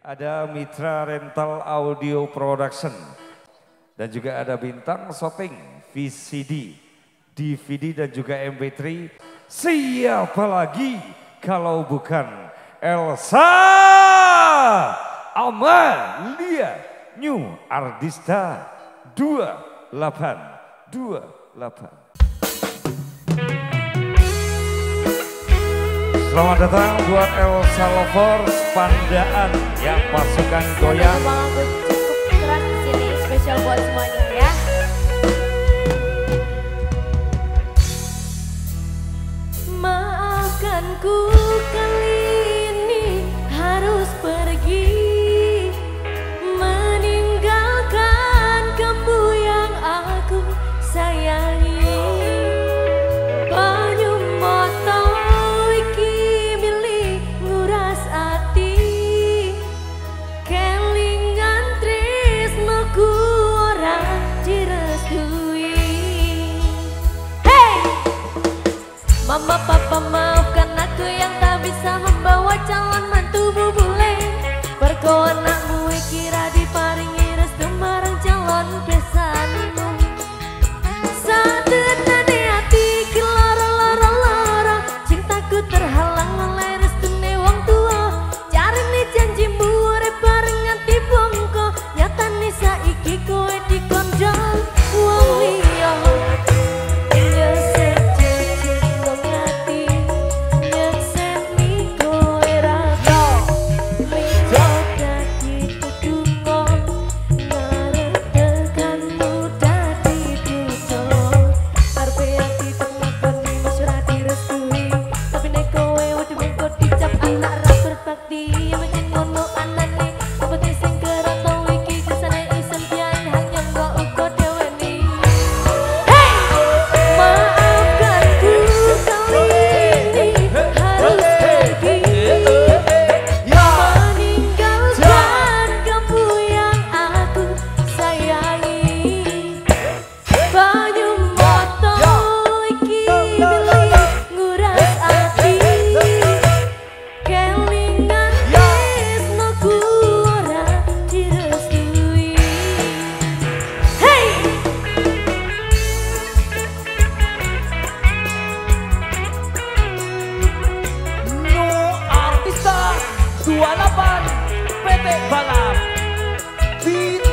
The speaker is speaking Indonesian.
ada Mitra Rental Audio Production, dan juga ada Bintang Shooting, VCD, DVD dan juga MP3. Siapa lagi kalau bukan Elsa Amalia New Ardista 2828. Selamat datang buat Elsa Lovers Pandaan yang pasukan goyang. Ya. Maafkan ku kali Mama papa maafkan aku yang tak bisa membawa calon mantumu bule. Berkau anakmu kira diparingi restu marang calon besanmu Saat hati kelora-lora-lora Cintaku terhalang oleh Sualapan PT Balap Di